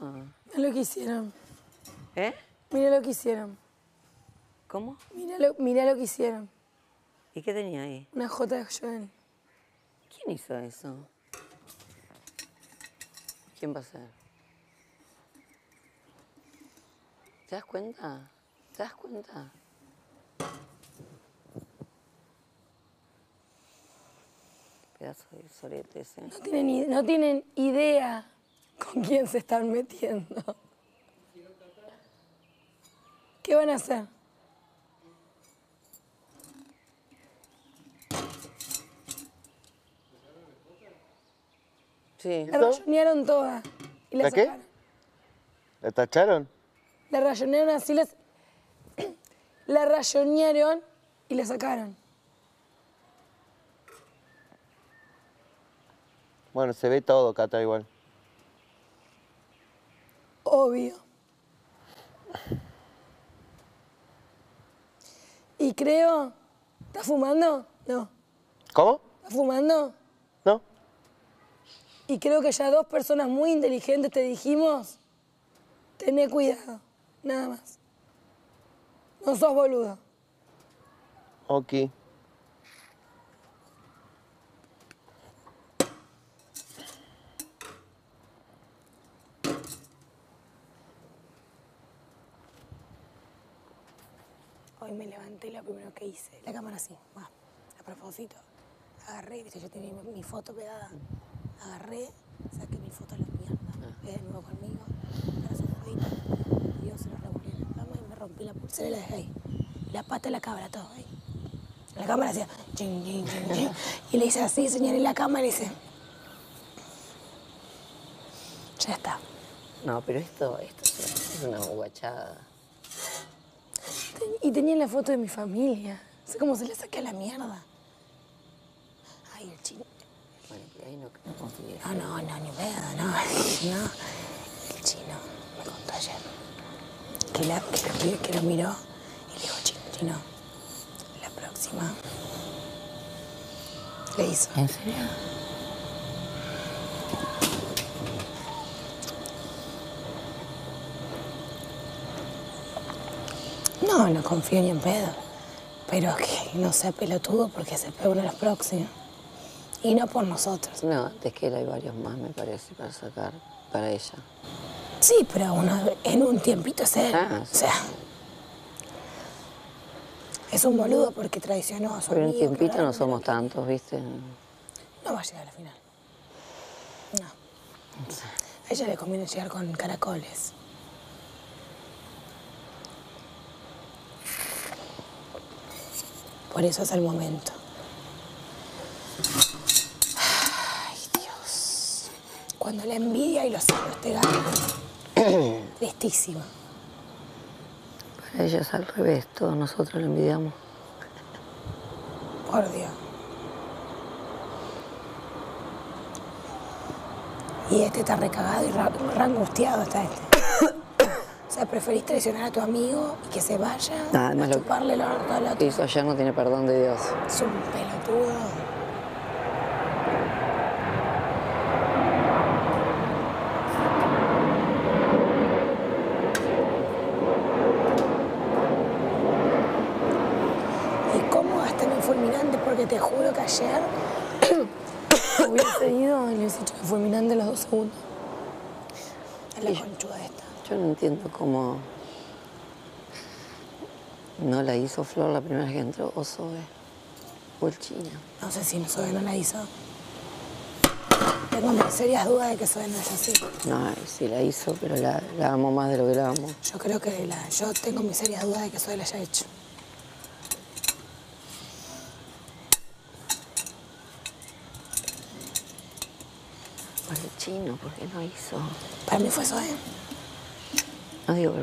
Ah. Mira lo que hicieron. ¿Eh? Mira lo que hicieron. ¿Cómo? Mira lo, mira lo que hicieron. ¿Y qué tenía ahí? Una J de Joel. ¿Quién hizo eso? ¿Quién va a ser? ¿Te das cuenta? ¿Te das cuenta? Pedazo de soretes, ¿eh? No tienen, no tienen idea con quién se están metiendo. ¿Qué van a hacer? Sí. La rayonearon toda. Y la, ¿La qué? sacaron. ¿La tacharon? La rayonearon así, las... la rayonearon y la sacaron. Bueno, se ve todo, Cata, igual. Obvio. Y creo... ¿Estás fumando? No. ¿Cómo? ¿Estás fumando? ¿No? Y creo que ya dos personas muy inteligentes te dijimos, tené cuidado, nada más. No sos boludo. Ok. Hoy me levanté y lo primero que hice, la cámara así, va, a propósito. Agarré, viste, yo tenía mi, mi foto pegada. Agarré, saqué mi foto a la mierda, pegué de nuevo conmigo. Dios se lo en la cama y me rompí la pulsera y la dejé ahí. La pata de la cabra, todo ahí. La cámara hacía chin, chin, chin, chin. Y le hice así, señalé la cámara y le hice. Ya está. No, pero esto, esto es una guachada. Y tenía la foto de mi familia. No sé cómo se la saqué a la mierda. Ay, el chino. Bueno, pero ahí no, no confíes. No, no, no, ni pedo, no. no. El chino me contó ayer que, la, que, lo, que lo miró y le dijo, chino, chino, la próxima. Le hizo. ¿En serio? No, no confío ni en pedo. Pero que no sea pelotudo porque se pega uno de los próximos. Y no por nosotros. No, antes que hay varios más, me parece, para sacar para ella. Sí, pero uno en un tiempito es él. Ah, O sí. sea, es un boludo porque traicionó a su Pero en amigo, tiempito claro, no somos tantos, ¿viste? No va a llegar a la final. No. A ella le conviene llegar con caracoles. Por eso es el momento. Ay, Dios. Cuando la envidia y los celos te ganan. Listísima. Para ella es al revés, todos nosotros lo envidiamos. Por Dios. Y este está recagado y re angustiado está este. Sea, preferís traicionar a tu amigo y que se vaya Nada, a lo- chuparle el orto al Lo otro. hizo ayer no tiene perdón de Dios. Es un pelotudo. ¿Y cómo gasté mi fulminante? Porque te juro que ayer hubiese ido y le hubiese hecho el fulminante los dos segundos. La conchuda esta. Yo no entiendo cómo no la hizo Flor la primera vez que entró, o Zoe, o el chino. No sé si Zoe no la hizo. Tengo mis serias dudas de que Zoe no es así. No, sí la hizo, pero la, la amo más de lo que la amo. Yo creo que la, yo tengo mis serias dudas de que Zoe la haya hecho. Por el chino, ¿por qué no hizo? Para mí fue Zoe. No digo